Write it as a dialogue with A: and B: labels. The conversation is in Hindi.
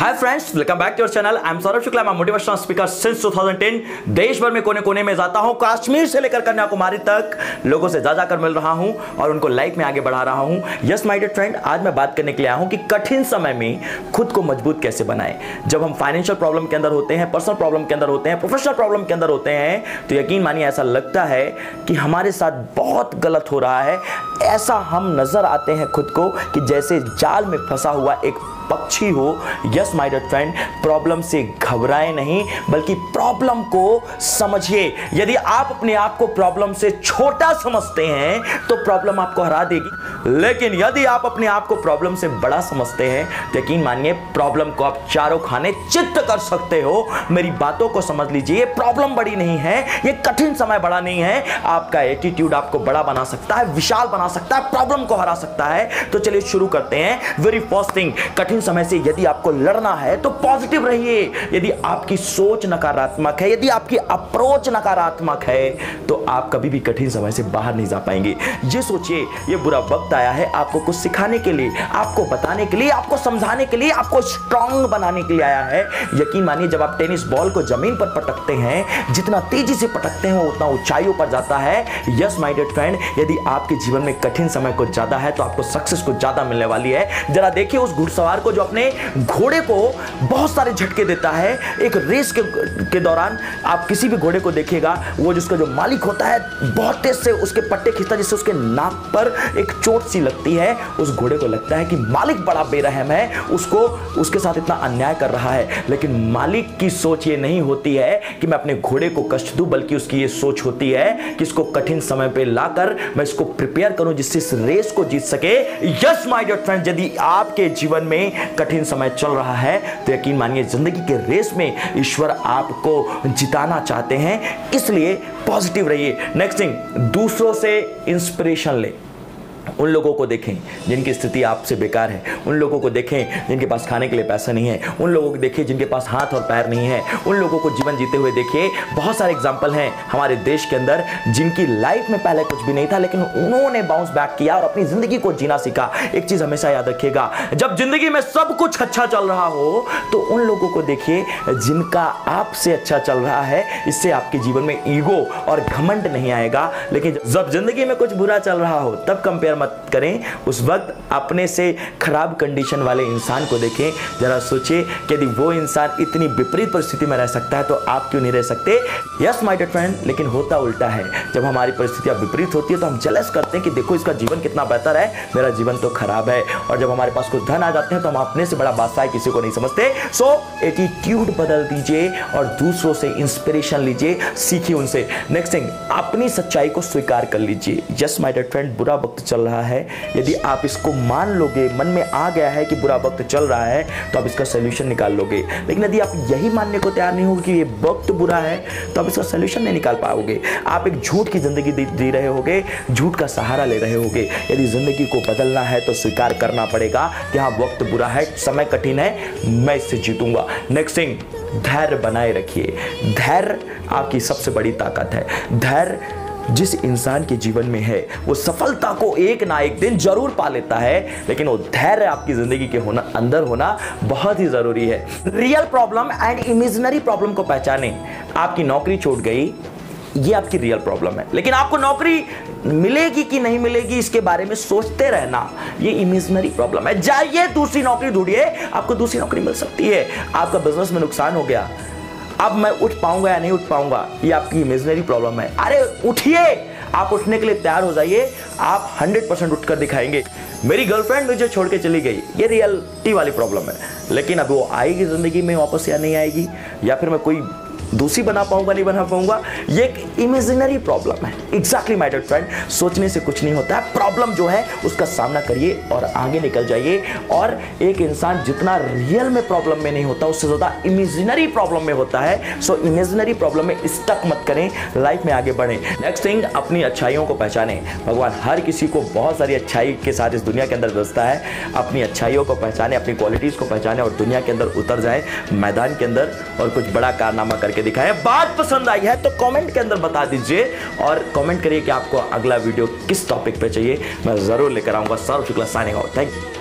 A: Hi friends welcome back to channel I am Saurabh Shukla मैं मोटिवेशनल स्पीकर सिंस 2010 देश भर में कोने कोने में जाता हूँ, कश्मीर से लेकर कन्याकुमारी तक लोगों से जा जाकर मिल रहा हूँ और उनको लाइफ में आगे बढ़ा रहा हूँ। यस माय डियर फ्रेंड आज मैं बात करने के लिए आया हूँ कि कठिन समय में खुद को मज़बूत कैसे बनाएँ। जब हम फाइनेंशियल प्रॉब्लम के अंदर होते हैं पर्सनल प्रॉब्लम के अंदर होते हैं प्रोफेशनल प्रॉब्लम के अंदर होते हैं तो यकीन मानिए ऐसा लगता है कि हमारे साथ बहुत गलत हो रहा है। ऐसा हम नज़र आते हैं खुद को कि जैसे जाल में फंसा हुआ एक पक्षी हो yes my dear friend problem से घबराए नहीं, बल्कि प्रॉब्लम को समझिए। यदि आप अपने आप को प्रॉब्लम से छोटा समझते हैं तो प्रॉब्लम आपको हरा देगी। लेकिन यदि आप अपने आप को प्रॉब्लम से बड़ा समझते हैं तो यकीन मानिए प्रॉब्लम को आप चारों खाने चित्त कर सकते हो। मेरी बातों को समझ लीजिए, ये प्रॉब्लम बड़ी नहीं है, ये कठिन समय बड़ा नहीं है। आपका एटीट्यूड आपको बड़ा बना सकता है, विशाल बना सकता है प्रॉब्लम को हरा सकता है। तो चलिए शुरू करते हैं। वेरी फ़र्स्ट थिंग कठिन कठिन समय से यदि आपको लड़ना है तो पॉजिटिव रहिए। यदि आपकी सोच नकारात्मक है, यदि आपकी अप्रोच नकारात्मक है तो आप कभी भी कठिन समय से बाहर नहीं जा पाएँगे। ये सोचिए, ये बुरा वक्त आया है आपको कुछ सिखाने के लिए, आपको बताने के लिए, आपको समझाने के लिए, आपको स्ट्रांग बनाने के लिए आया है। यकीन मानिए, जब आप टेनिस बॉल को ज़मीन पर पटकते हैं, जितना तेज़ी से पटकते हैं, उतना ऊंचाइयों पर जाता है। यस माय डियर फ्रेंड यदि आपके जीवन में कठिन समय को ज़्यादा है तो आपको सक्सेस को ज़्यादा मिलने वाली है। जरा देखिए उस घुड़सवार को को जो अपने घोड़े को बहुत सारे झटके देता है। एक रेस के, के दौरान आप किसी भी घोड़े को देखिएगा वो जिसका जो मालिक होता है बहुत तेज से उसके पट्टे खींचता जिससे उसके नाक पर एक चोट सी लगती है। उस घोड़े को लगता है कि मालिक बड़ा बेरहम है उसको उसके साथ इतना अन्याय कर रहा है। लेकिन मालिक की सोच ये नहीं होती है कि मैं अपने घोड़े को कष्ट दूँ बल्कि उसकी ये सोच होती है कि इसको कठिन समय पे लाकर मैं इसको प्रिपेयर करूँ जिससे इस रेस को जीत सके। यस माय डियर फ्रेंड यदि आपके जीवन में कठिन समय चल रहा है तो यकीन मानिए, ज़िंदगी के रेस में ईश्वर आपको जिताना चाहते हैं। इसलिए पॉजिटिव रहिए। नेक्स्ट थिंग, दूसरों से इंस्पिरेशन ले। उन लोगों को देखें जिनकी स्थिति आपसे बेकार है। उन लोगों को देखें जिनके पास खाने के लिए पैसा नहीं है। उन लोगों को देखें जिनके पास हाथ और पैर नहीं है। उन लोगों को जीवन जीते हुए देखिए, बहुत सारे एग्ज़ाम्पल हैं हमारे देश के अंदर जिनकी लाइफ में पहले कुछ भी नहीं था, लेकिन उन्होंने बाउंस बैक किया और अपनी ज़िंदगी को जीना सीखा। एक चीज़ हमेशा याद रखिएगा, जब ज़िंदगी में सब कुछ अच्छा चल रहा हो तो उन लोगों को देखिए जिनका आपसे अच्छा चल रहा है, इससे आपके जीवन में ईगो और घमंड नहीं आएगा। लेकिन जब ज़िंदगी में कुछ बुरा चल रहा हो, तब कंपेयर मत करें। उस वक्त अपने से खराब कंडीशन वाले इंसान को देखें। जरा सोचिए कि यदि वो इंसान इतनी विपरीत परिस्थिति में रह सकता है तो आप क्यों नहीं रह सकते? यस माय डियर फ्रेंड लेकिन होता उल्टा है। जब हमारी परिस्थितियाँ विपरीत होती है तो हम जलस करते हैं कि देखो, इसका जीवन कितना बेहतर है। मेरा जीवन तो खराब है। और जब हमारे पास कुछ धन आ जाते हैं तो हम अपने से बड़ा बादशाह किसी को नहीं समझते। सो एटीट्यूड बदल दीजिए और दूसरों से इंस्पिरेशन लीजिए, सीखिए उनसे। नेक्स्ट थिंग अपनी सच्चाई को स्वीकार कर लीजिए। यस माय डियर फ्रेंड बुरा वक्त चल रहा है। यदि आप इसको मान लोगे, मन में आ गया है कि बुरा वक्त चल रहा है तो आप इसका सोल्यूशन निकाल लोगे। लेकिन यदि आप यही मानने को तैयार नहीं होगे कि ये वक्त बुरा है तो आप इसका सोल्यूशन नहीं निकाल पाओगे। आप एक झूठ की ज़िंदगी जी रहे होगे, झूठ का सहारा ले रहे होगे। यदि ज़िंदगी को बदलना है तो स्वीकार करना पड़ेगा कि हाँ वक्त बुरा है, समय कठिन है, मैं इससे जीतूँगा। नेक्स्ट थिंग धैर्य बनाए रखिए। धैर्य आपकी सबसे बड़ी ताकत है। धैर्य जिस इंसान के जीवन में है, वो सफलता को एक ना एक दिन ज़रूर पा लेता है, लेकिन वो धैर्य आपकी ज़िंदगी के होना, अंदर होना बहुत ही ज़रूरी है। Real problem and imaginary problem को पहचाने। आपकी नौकरी छूट गई, ये आपकी रियल प्रॉब्लम है। लेकिन आपको नौकरी मिलेगी कि नहीं मिलेगी, इसके बारे में सोचते रहना, ये इमेजनरी प्रॉब्लम है। जाइए, दूसरी नौकरी ढूंढिए, आपको दूसरी नौकरी मिल सकती है। आपका बिज़नेस में नुकसान हो गया अब मैं उठ पाऊँगा या नहीं उठ पाऊँगा, ये आपकी इमेजनरी प्रॉब्लम है। अरे, उठिए! आप उठने के लिए तैयार हो जाइए। आप 100 परसेंट उठकर दिखाएँगे। मेरी गर्लफ्रेंड मुझे छोड़ के चली गई। ये रियलिटी वाली प्रॉब्लम है। लेकिन अब वो आएगी ज़िंदगी में, वापस या नहीं आएगी? या फिर मैं कोई दूसरी बना पाऊँगा, नहीं बना पाऊँगा, ये एक इमेजिनरी प्रॉब्लम है। एग्जैक्टली माई फ्रेंड सोचने से कुछ नहीं होता है। प्रॉब्लम जो है, उसका सामना करिए और आगे निकल जाइए। और एक इंसान जितना रियल में प्रॉब्लम में नहीं होता, उससे ज़्यादा इमेजिनरी प्रॉब्लम में होता है। सो इमेजिनरी प्रॉब्लम में स्टक मत करें। लाइफ में आगे बढ़ें। नेक्स्ट थिंग अपनी अच्छाइयों को पहचाने। भगवान, हर किसी को बहुत सारी अच्छाई के साथ इस दुनिया के अंदर दसता है। अपनी अच्छाइयों को पहचाने, अपनी क्वालिटीज़ को पहचाने और दुनिया के अंदर उतर जाए। मैदान के अंदर और कुछ बड़ा कारनामा करके करके दिखाया। बात पसंद आई है तो कमेंट के अंदर बता दीजिए और कमेंट करिए कि आपको अगला वीडियो किस टॉपिक पे चाहिए। मैं ज़रूर लेकर आऊँगा। Saurabh Shukla signing out thank you